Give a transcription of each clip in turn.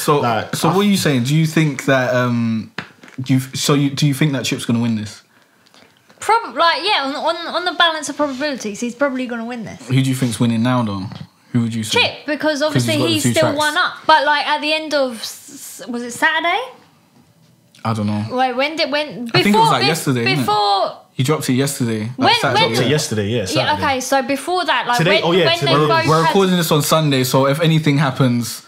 So, Like, so what are you saying? Do you think that um, do you so you do you think that Chip's gonna win this? Prob- like yeah, on, on on the balance of probabilities, he's probably going to win this. Who do you think's winning now, though? Who would you say? Chip, because obviously he's got the he's still tracks. one up. But like at the end of was it Saturday? I don't know. Wait, when did when before I think it was like be- yesterday, innit? before He dropped it yesterday. Like When- Saturday. when- So yesterday, yeah. yeah okay so before that like Today- when, oh, yeah, when today. they We're- both We're had, recording this on Sunday, so if anything happens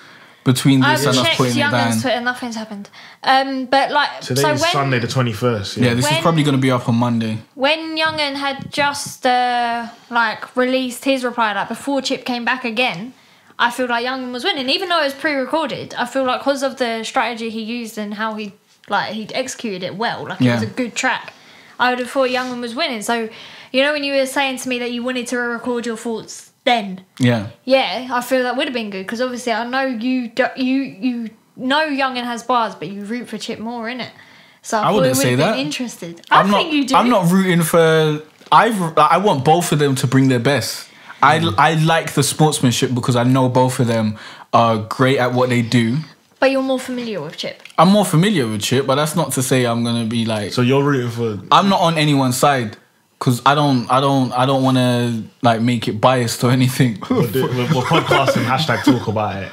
between I've this and us putting it down, Twitter nothing's happened um but like Today so is when Sunday the twenty first. yeah, Yeah. this is probably going to be up on Monday. when Yungen had just uh, like released his reply, like before Chip came back again, I feel like Yungen was winning, even though it was pre-recorded. I feel like because of the strategy he used and how he like he executed it well, like it was a good track. I would have thought Yungen was winning. So, you know, when you were saying to me that you wanted to record your thoughts then, Yeah. yeah, I feel that would have been good because obviously I know you do, you you know Yungen has bars, but you root for Chip more in it. So I, thought wouldn't say have that. been interested. I I'm think not. you do. I'm not rooting for. I've I want both of them to bring their best. I mm. I like the sportsmanship because I know both of them are great at what they do. But you're more familiar with Chip. I'm more familiar with Chip, but that's not to say I'm gonna be like. So you're rooting for I'm not on anyone's side because I don't. I don't. I don't want to like make it biased or anything. we're, do- we're, we're podcasting hashtag talk about it.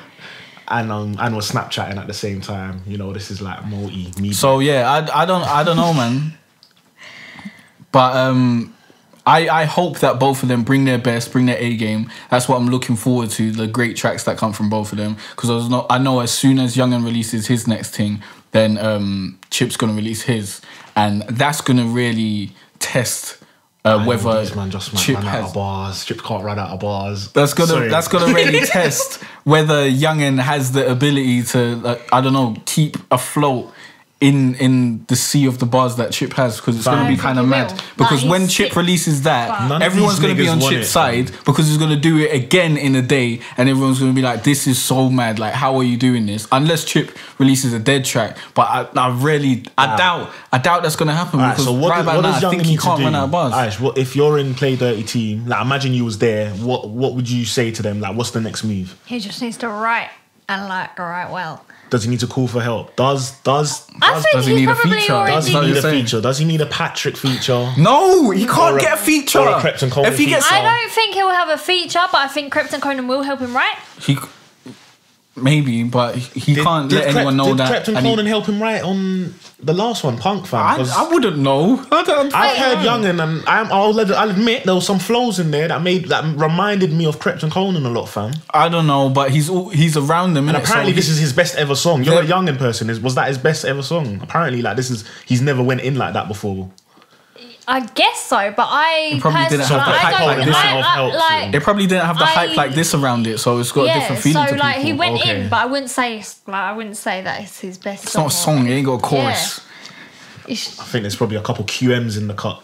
And um and we're Snapchatting at the same time. You know, this is like multi media. So yeah, I, I don't I don't know, man. But um, I I hope that both of them bring their best, bring their A game. That's what I'm looking forward to. The great tracks that come from both of them. Because I was not I know as soon as Yungen releases his next thing, then um, Chip's gonna release his, and that's gonna really test uh, whether these man just Chip ran out of bars. Chip can't run out of bars. that's gonna Sorry. that's gonna really test whether Yungen has the ability to like, I don't know keep afloat in in the sea of the bars that Chip has because it's gonna be kind of mad will. because when Chip sick. releases that Fam. None of everyone's gonna be on Chip's it, side because he's gonna do it again in a day and everyone's gonna be like this is so mad like how are you doing this unless Chip releases a dead track but I, I really I Wow. doubt I doubt that's gonna happen Alright, because so what, right does, about what now does I think need to can't do? run out of bars. Aish, what, if you're in Play Dirty team, like imagine you was there, what what would you say to them? Like, what's the next move? He just needs to write and like all right, well. Does he need to call for help? Does does I does, think does he need a probably feature? already. does he need a feature? Does he need a Patrick feature? No, he can't Or a- get a feature. or a Krept and Konan if he gets, feature. I don't think he'll have a feature, but I think Krept and Konan will help him right? he maybe, but he Did- can't did let anyone know did that. Krept and he- Konan help him write on the last one, Punk fam? I, I wouldn't know. I don't, I heard. Yungen and um, I'm, I'll, let- I'll admit there was some flows in there that made that reminded me of Krept and Konan a lot, fam. I don't know, but he's all, he's around them. And apparently So this he- is his best ever song. You're a Yeah. Yungen person. Is was that his best ever song? Apparently, like this is he's never went in like that before. I guess so, but I It probably didn't personally- have the I hype don't- like this. I- I- like, It probably didn't have the hype like this around it, so it's got a different feeling so to like people. he went Okay. in, but I wouldn't say like I wouldn't say that it's his best. it's not a song, it ain't got a chorus. It's- I think there's probably a couple QMs in the cut.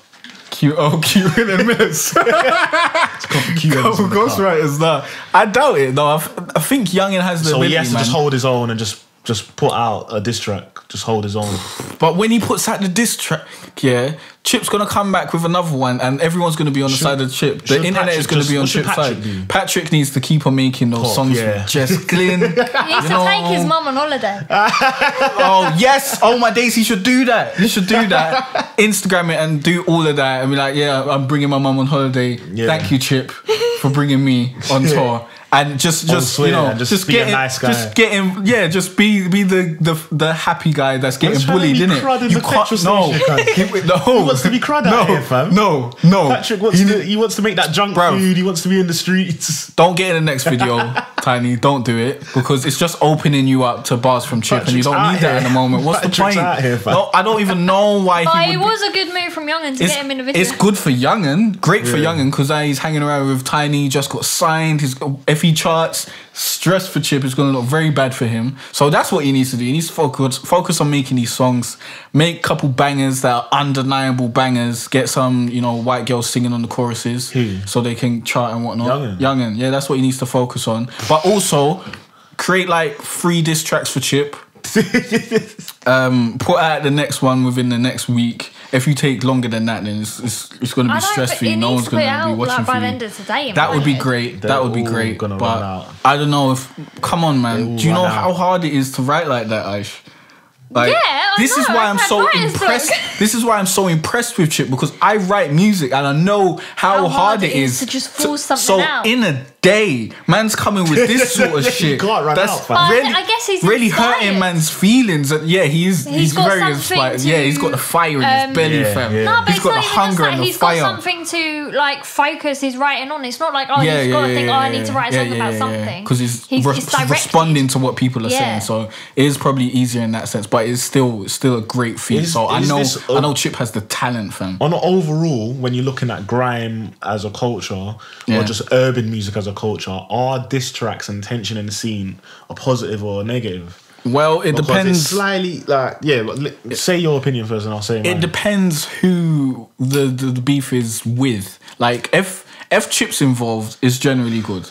Q O Q and miss. Couple QMs in the cut. ghostwriters there. I doubt it though. I, f- I think Yungen has the So ability, he has to man. just hold his own and just just put out a diss track. Just hold his own. But when he puts out the diss track, yeah, Chip's gonna come back with another one, and everyone's gonna be on the Should- side of Chip. The should internet is gonna just- be on what should Chip's Patrick side. do? Patrick needs to keep on making those Pop, songs yeah. with Jess Glynne. He needs to know- take his mum on holiday. oh yes! Oh my days! He should do that. He should do that. Instagram it and do all of that, and be like, "Yeah, I'm bringing my mum on holiday. Yeah. Thank you, Chip, for bringing me on tour." And just, just you know, just just, be a getting, nice guy. just getting, yeah, just be, be the, the, the happy guy that's getting bullied, be innit? crud in You the can't, no, He- no, He wants to be crud out no, here, fam. No, no, Patrick wants He- to he wants to make that junk Bruv. food. He wants to be in the streets. Don't get in the next video, Tiny. Don't do it because it's just opening you up to bars from Chip, and you don't out need that in at the moment. What's Patrick's the point? here, no, I don't even know why But he oh, it would. was a good move from Yungen to it's, get him in the video. it's good for Yungen, great for Yeah. Yungen because he's hanging around with Tiny. Just got signed. He's got FE charts. Stress for Chip is going to look very bad for him. So that's what he needs to do. He needs to focus focus on making these songs, make a couple bangers that are undeniable bangers. Get some you know white girls singing on the choruses Who? so they can chart and whatnot. Yungen. Yungen, yeah, that's what he needs to focus on. But also create like three diss tracks for Chip um, put out the next one within the next week. If you take longer than that, then it's it's, it's going to be know, stress for you. No one's going to be watching like, by for the you. end of today. That would be great. They're that would be great. but. I don't know if. Come on, man. Do you know how hard it is to write like that, Aish? Like, Yeah, I this is why I've I'm so impressed. this is why I'm so impressed with Chip because I write music and I know how, How hard it is to just force so, something so out. in a day, man's coming with this sort of shit. can't run That's out, really, I guess he's really inspired. hurting man's feelings. And yeah, he is. He's, He's got very something inspired. to, yeah, he's got the fire in um, his belly, Yeah, fam. yeah. No, but he's it's got the even hunger just that. and the He's fire. got something to like focus his writing on. It's not like oh yeah, he's yeah, got to yeah, think yeah, oh I need to write a song about something because he's, he's, re- it's directed. responding to what people are saying. So it is probably easier in that sense, but it's still still a great feat. Is- so I know this I know Chip has the talent, fam. on overall, when you're looking at grime as a culture Yeah. or just urban music as a culture, are diss tracks and tension in the scene a positive or a negative? Well, it Because depends. Slightly like yeah. but li- Say your opinion first, and I'll say mine. It depends who the, the, the beef is with. Like if if chips involved, it's generally good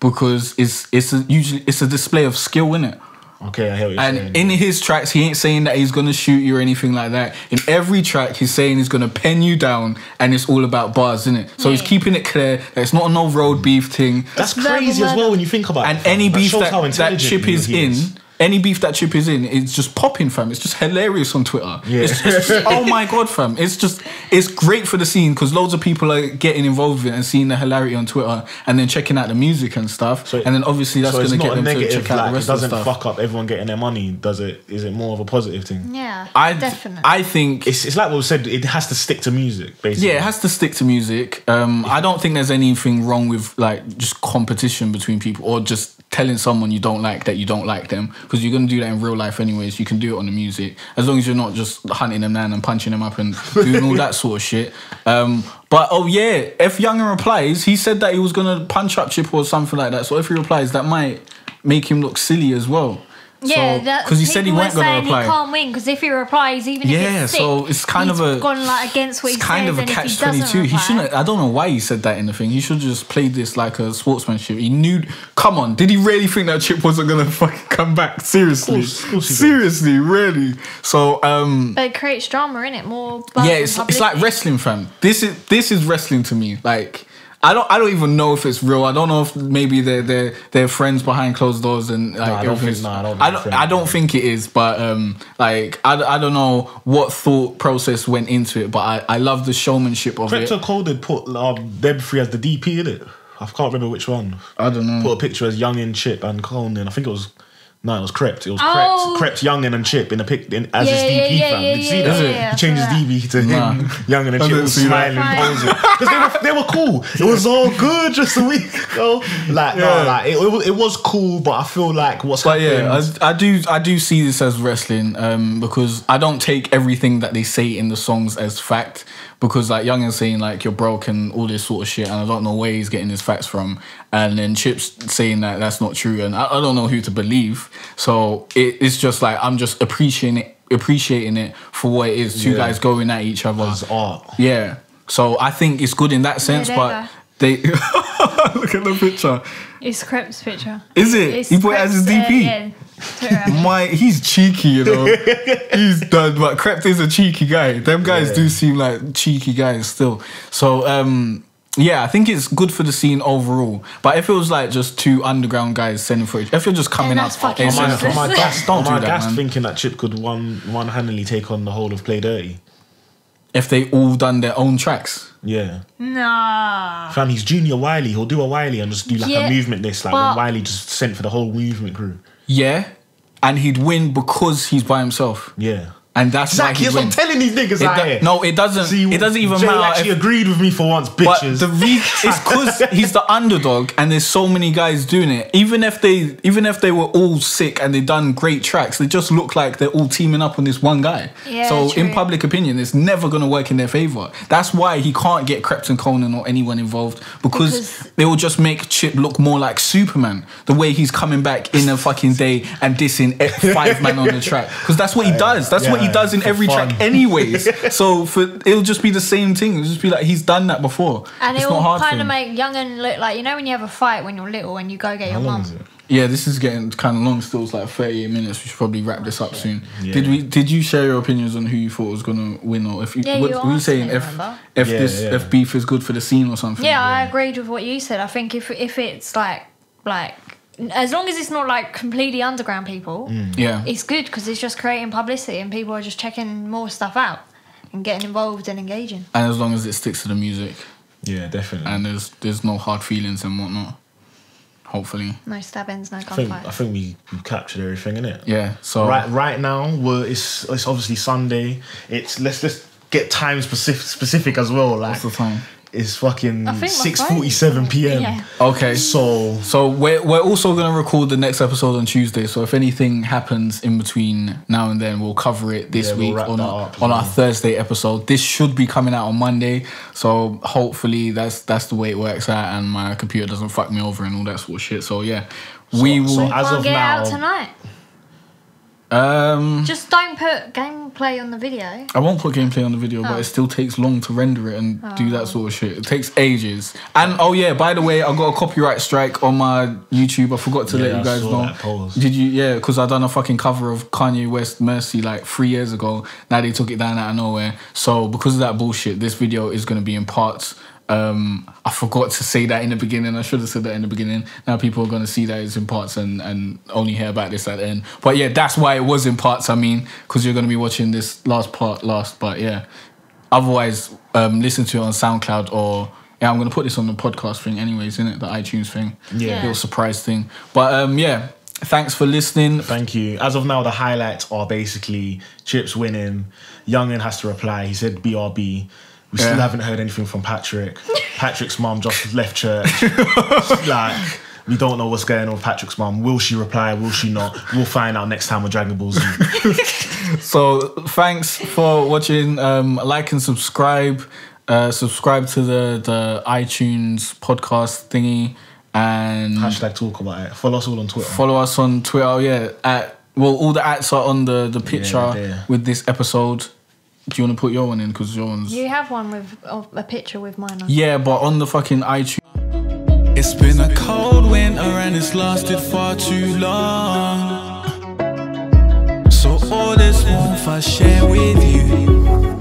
because it's it's a, usually it's a display of skill in it. Okay, I hear you're saying. And in his tracks, he ain't saying that he's gonna shoot you or anything like that. In every track, he's saying he's gonna pen you down, and it's all about bars, isn't it? So he's keeping it clear that it's not a no road beef thing. That's It's crazy as well when you think about And it. And any beef that, how that Chip he is in, any beef that Chip is in, it's just popping, fam. It's just hilarious on Twitter. Yeah. It's, it's just, oh my god, fam. It's just, it's great for the scene because loads of people are getting involved with it and seeing the hilarity on Twitter and then checking out the music and stuff. So- and then obviously that's so going it's to not get a them to negative. check out Like the it rest of the doesn't stuff. fuck up everyone getting their money. Does it? Is it more of a positive thing? yeah I, definitely I think It's, it's like what we said. It has to stick to music, basically. Yeah, it has to stick to music. Um, I don't think there's anything wrong with like just competition between people or just telling someone you don't like that you don't like them because you're gonna do that in real life anyways. You can do it on the music as long as you're not just hunting them down and punching them up and doing all that sort of shit. Um, but oh yeah, if Yungen replies, he said that he was gonna punch up Chip or something like that. So if he replies, that might make him look silly as well. Yeah because he said he weren't gonna saying reply. he can't win because if he replies even if Yeah, it's sick, so it's kind he's of a- gone like against what It's he kind says of a and if catch he twenty doesn't two. He shouldn't. I don't know why he said that in the thing. He should have just played this like a sportsmanship. He knew. Come on, did he really think that Chip wasn't gonna fucking come back? Seriously, Of course- of course he did. seriously, really. So um, but it creates drama in it more yeah, it's it's like wrestling, fam. This is this is wrestling to me. Like. I don't. I don't even know if it's real. I don't know if maybe they're they're they're friends behind closed doors and like I don't think- no, I don't think I don't. I don't think it is. But um, like I, I don't know what thought process went into it. But I I love the showmanship of it. Krept and Konan put um, them three as the DP in it. I can't remember which one. I don't know. Put a picture as Young and Chip, and Konan. I think it was. No, it was Krept. It was Oh. Krept, Krept, Yungen, and Chip in a pic in, as his Yeah, DP yeah, yeah, fam. yeah, Did you see yeah, that? yeah, yeah, he changed his I saw DB to Nah. him, Yungen, and I Chip didn't was see that. smiling, posing because they were they were cool. It was all good just a week ago. Like Yeah. no, like it, it, was- it was cool, but I feel like what's But happened. yeah, I, I do I do see this as wrestling um, because I don't take everything that they say in the songs as fact because like Young is saying like you're broke and all this sort of shit and I don't know where he's getting his facts from and then Chips saying that that's not true and I, I don't know who to believe so it, it's just like I'm just appreciating it appreciating it for what it is two Yeah. guys going at each other It's art. yeah so I think it's good in that sense there but you they look at the picture It's Krept's picture. Is it? It's He put it as his Krept's, uh, DP? yeah, Twitter. My, he's cheeky, you know. he's done, but Krept is a cheeky guy. Them guys Yeah. do seem like cheeky guys still. So, um, yeah, I think it's good for the scene overall. But if it was like just two underground guys sending footage, if you're just coming that's up, fucking and Am I, sending useless. am I footage, don't am do I that, gassed man. thinking that Chip could one one handedly take on the whole of Play Dirty? If they all done their own tracks, Yeah. nah. Fam, he's Junior Wiley. He'll do a Wiley and just do like Yeah, a movement list, like when Wiley just sent for the whole movement crew. Yeah, and he'd win because he's by himself, Yeah. And that's why Exactly, he'd that's what win. I'm telling these niggas It out here. no, it doesn't. See, it doesn't even Jay matter. actually if- agreed with me for once, But bitches. the reason it's because he's the underdog, and there's so many guys doing it. Even if they, even if they were all sick and they done great tracks, they just look like they're all teaming up on this one guy. Yeah, so in public opinion, it's never gonna work in their favor. That's why he can't get Krept and Konan or anyone involved because, Because- they will just make Chip look more like Superman. The way he's coming back in a fucking day and dissing five man on the track because that's what he does. That's yeah, what he he does in every fun. track, anyways. so for it'll just be the same thing. It'll just be like he's done that before. And it's it not will hard kind of make young and look like you know when you have a fight when you're little and you go get How your long mum. is it? Yeah, this is getting kind of long. Still, it's like thirty-eight minutes. We should probably wrap this up soon. Yeah. Did we? Did you share your opinions on who you thought was gonna win, or if you? Yeah, what, you were you saying if remember? if Yeah, this yeah. if beef is good for the scene or something? Yeah, I agreed with what you said. I think if if it's like like as long as it's not like completely underground people, Mm. yeah. it's good because it's just creating publicity and people are just checking more stuff out and getting involved and engaging. and as long as it sticks to the music Yeah, definitely. and there's there's no hard feelings and whatnot. Hopefully, No stabbings, no I I think we, we captured everything in it. yeah. So Right, right now, we're, it's it's obviously Sunday. It's let's let's get time specific specific as well. Like what's the time? It's fucking I think six forty seven p.m. Yeah. Okay. So mm. So we're we're also gonna record the next episode on Tuesday. So if anything happens in between now and then, we'll cover it this Yeah, we'll week wrap on our, up as on our. Thursday episode. This should be coming out on Monday. So hopefully that's that's the way it works out, and my computer doesn't fuck me over and all that sort of shit. So yeah, we will. so as Can't of get now, out tonight. Um, Just don't put gameplay on the video. I won't put gameplay on the video, but Oh. it still takes long to render it and do that sort of shit. It takes ages. And oh yeah, by the way, I got a copyright strike on my YouTube. I forgot to Yeah, let you I guys saw know. that. Did you? Yeah, because I done a fucking cover of Kanye West Mercy like three years ago. Now they took it down out of nowhere. So because of that bullshit, this video is gonna be in parts. Um, I forgot to say that in the beginning. I should have said that in the beginning. Now people are gonna see that it's in parts and and only hear about this at the end. But yeah, that's why it was in parts. I mean, because you're gonna be watching this last part last. But yeah, otherwise, um, listen to it on SoundCloud or. Yeah, I'm gonna put this on the podcast thing, anyways, isn't it? The iTunes thing, Yeah. little surprise thing. But um, yeah, thanks for listening. Thank you. As of now, the highlights are basically Chips winning. Yungen has to reply. He said BRB. We still haven't heard anything from Patrick. Patrick's mum just left church. like, we don't know what's going on with Patrick's mum. Will she reply? Will she not? We'll find out next time with Dragon Ball Z. So thanks for watching. Um, like and subscribe. Uh, subscribe to the the iTunes podcast thingy and Hashtag talk about it. Follow us all on Twitter. follow us on Twitter. Yeah, at well, all the ads are on the the picture there. with this episode. Do you want to put your one in? Because your one's You have one with oh, a picture with mine on. yeah, but on the fucking iTunes. It's been a cold winter and it's lasted far too long. So all this warmth I share with you